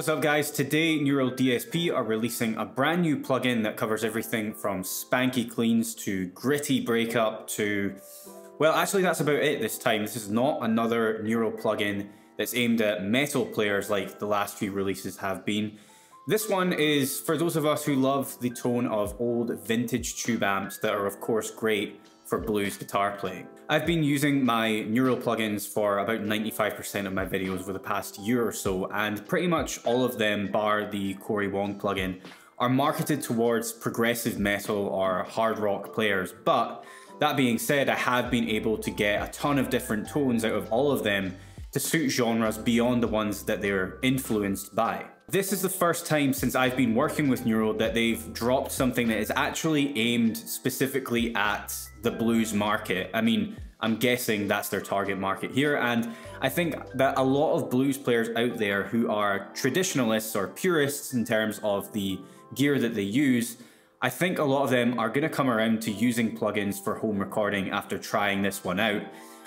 What's up guys, today Neural DSP are releasing a brand new plugin that covers everything from spanky cleans to gritty breakup to... Well actually that's about it this time, this is not another Neural plugin that's aimed at metal players like the last few releases have been. This one is for those of us who love the tone of old vintage tube amps that are of course great for blues guitar playing. I've been using my Neural plugins for about 95% of my videos over the past year or so, and pretty much all of them, bar the Corey Wong plugin, are marketed towards progressive metal or hard rock players. But that being said, I have been able to get a ton of different tones out of all of them to suit genres beyond the ones that they're influenced by. This is the first time since I've been working with Neural that they've dropped something that is actually aimed specifically at the blues market. I mean, I'm guessing that's their target market here. And I think that a lot of blues players out there who are traditionalists or purists in terms of the gear that they use, I think a lot of them are going to come around to using plugins for home recording after trying this one out.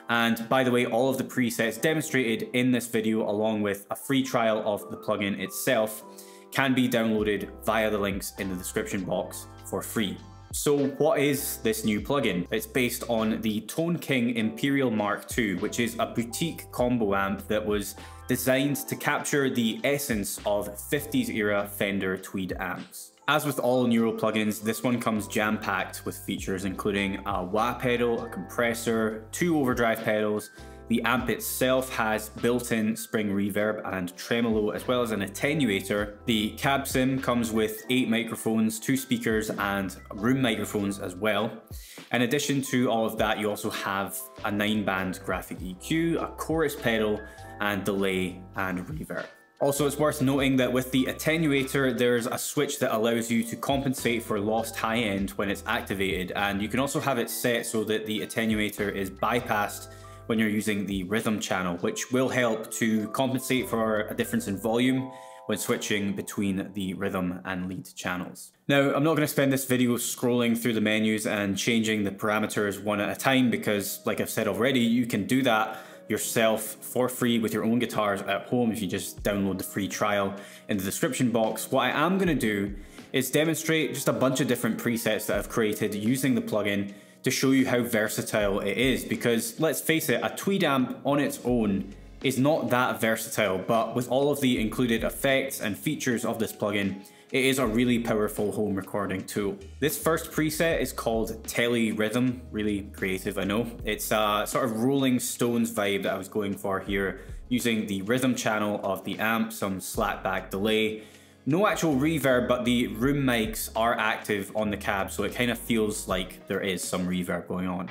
And by the way, all of the presets demonstrated in this video along with a free trial of the plugin itself can be downloaded via the links in the description box for free. So what is this new plugin? It's based on the Tone King Imperial Mark II, which is a boutique combo amp that was designed to capture the essence of 50s era Fender Tweed amps. As with all Neural plugins, this one comes jam-packed with features including a wah pedal, a compressor, two overdrive pedals, the amp itself has built-in spring reverb and tremolo as well as an attenuator. The cab sim comes with 8 microphones, 2 speakers and room microphones as well. In addition to all of that you also have a 9 band graphic EQ, a chorus pedal and delay and reverb. Also, it's worth noting that with the attenuator, there's a switch that allows you to compensate for lost high end when it's activated, and you can also have it set so that the attenuator is bypassed when you're using the rhythm channel, which will help to compensate for a difference in volume when switching between the rhythm and lead channels. Now, I'm not going to spend this video scrolling through the menus and changing the parameters one at a time because, like I've said already, you can do that yourself for free with your own guitars at home if you just download the free trial in the description box. What I am going to do is demonstrate just a bunch of different presets that I've created using the plugin to show you how versatile it is because let's face it, a Tweed amp on its own is not that versatile, but with all of the included effects and features of this plugin, it is a really powerful home recording tool. This first preset is called Tele Rhythm, really creative I know. It's a sort of Rolling Stones vibe that I was going for here, using the rhythm channel of the amp, some slapback delay, no actual reverb, but the room mics are active on the cab, so it kind of feels like there is some reverb going on.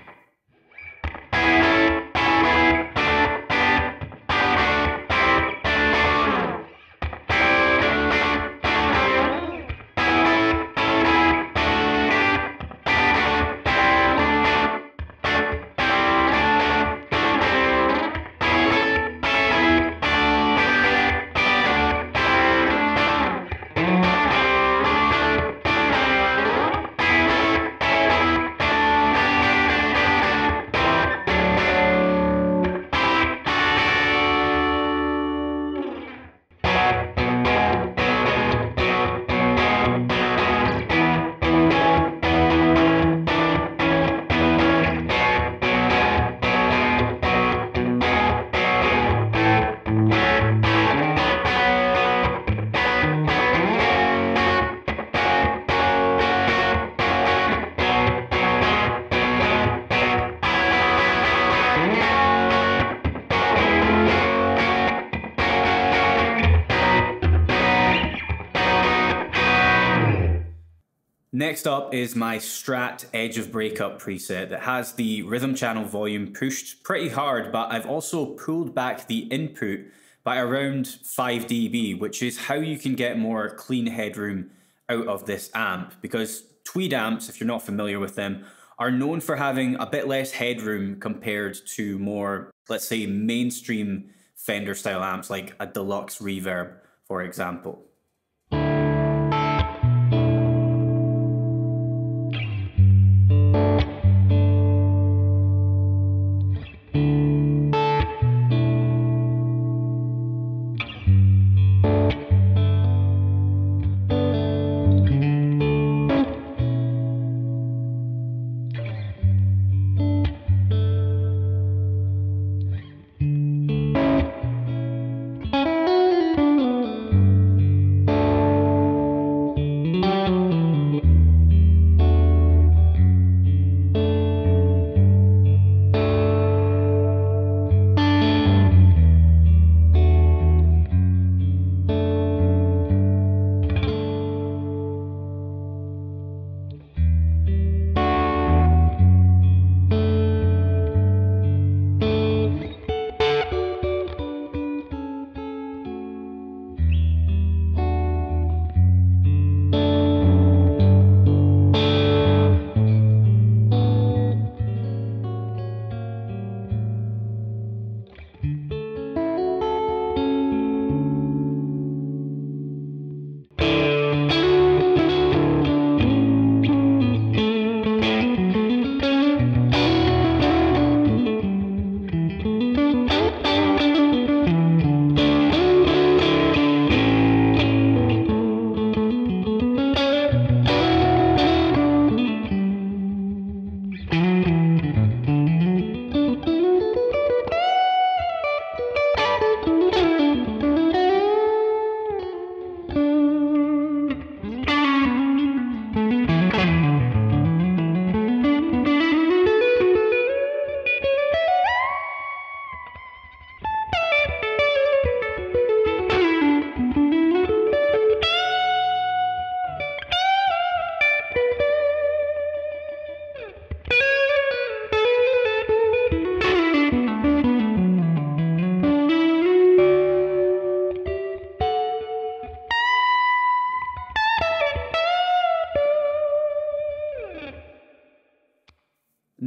Next up is my Strat Edge of Breakup preset that has the rhythm channel volume pushed pretty hard, but I've also pulled back the input by around 5 dB, which is how you can get more clean headroom out of this amp. Because Tweed amps, if you're not familiar with them, are known for having a bit less headroom compared to more, let's say, mainstream Fender style amps like a deluxe reverb, for example.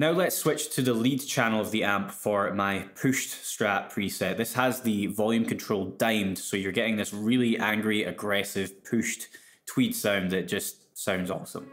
Now let's switch to the lead channel of the amp for my pushed strat preset. This has the volume control dimed, so you're getting this really angry, aggressive, pushed tweed sound that just sounds awesome.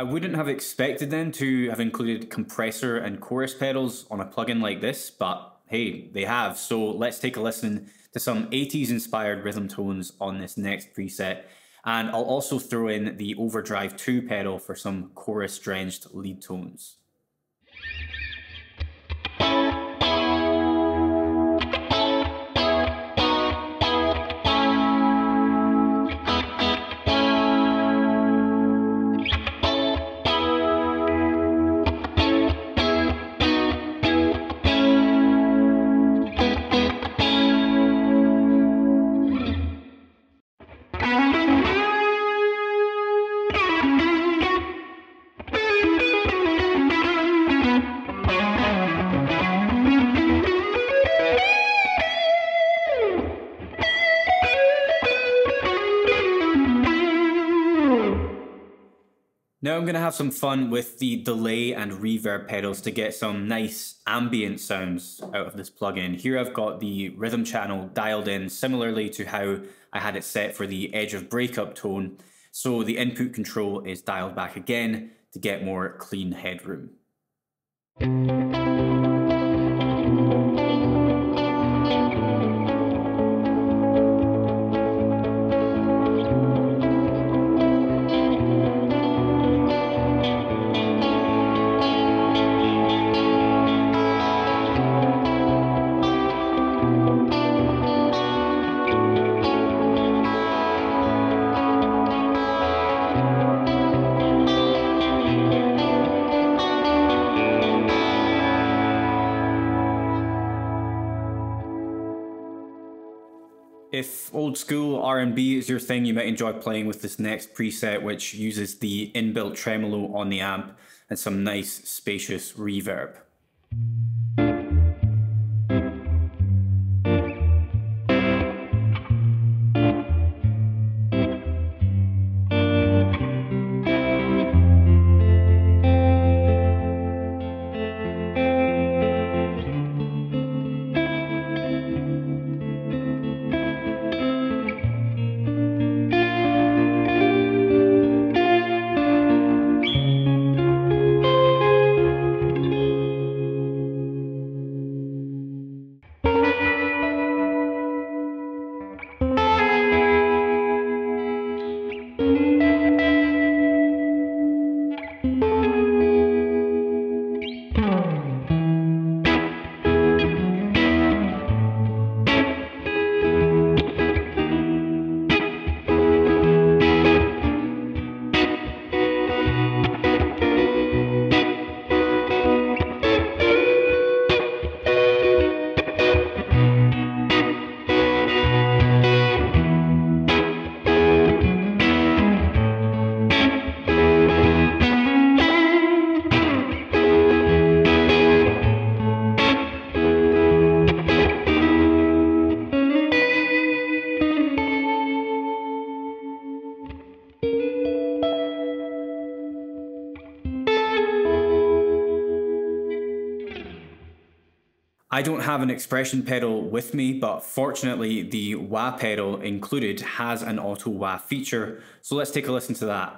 I wouldn't have expected them to have included compressor and chorus pedals on a plugin like this, but hey, they have. So let's take a listen to some 80s inspired rhythm tones on this next preset. And I'll also throw in the Overdrive 2 pedal for some chorus drenched lead tones. Now I'm going to have some fun with the delay and reverb pedals to get some nice ambient sounds out of this plugin. Here I've got the rhythm channel dialed in similarly to how I had it set for the edge of breakup tone. So the input control is dialed back again to get more clean headroom. Old school R&B is your thing, you might enjoy playing with this next preset, which uses the inbuilt tremolo on the amp and some nice spacious reverb. I don't have an expression pedal with me, but fortunately the wah pedal included has an auto wah feature. So let's take a listen to that.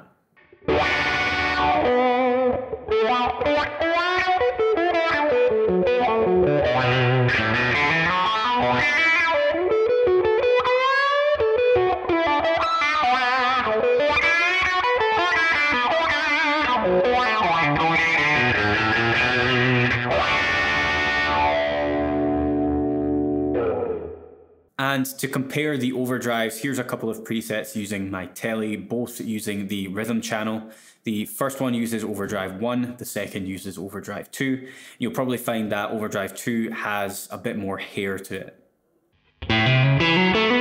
And to compare the overdrives, here's a couple of presets using my Tele, both using the rhythm channel. The first one uses overdrive 1, the second uses overdrive 2. You'll probably find that overdrive 2 has a bit more hair to it.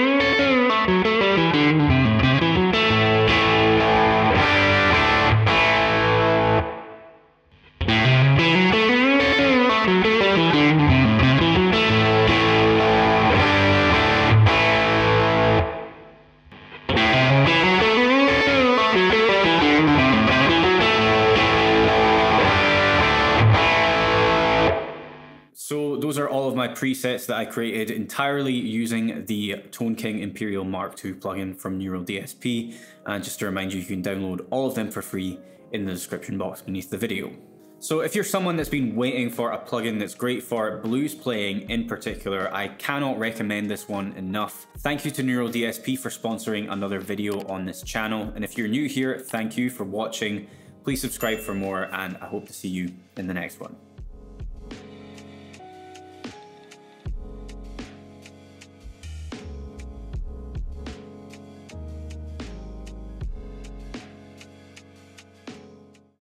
Presets that I created entirely using the Tone King Imperial Mark II plugin from Neural DSP. And just to remind you, you can download all of them for free in the description box beneath the video. So if you're someone that's been waiting for a plugin that's great for blues playing in particular, I cannot recommend this one enough. Thank you to Neural DSP for sponsoring another video on this channel. And if you're new here, thank you for watching. Please subscribe for more and I hope to see you in the next one.